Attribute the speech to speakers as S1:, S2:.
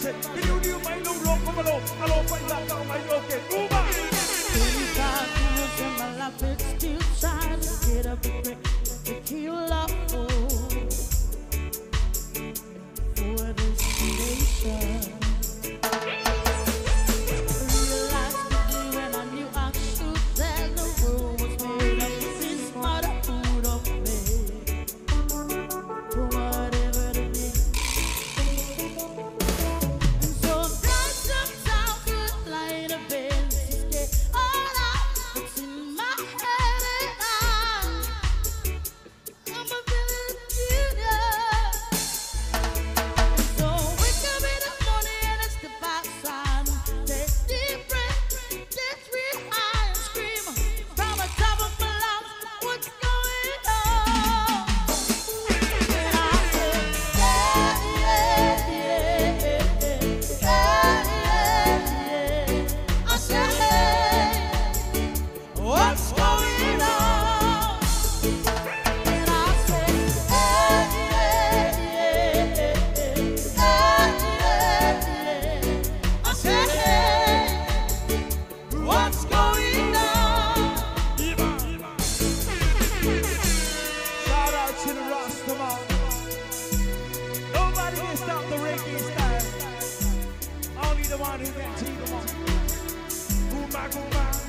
S1: dice, veniva un mai no loco malo, a my.
S2: to the Rastaman. Nobody can stop the reggae style. Only the one who can see the one. Goomba, goomba.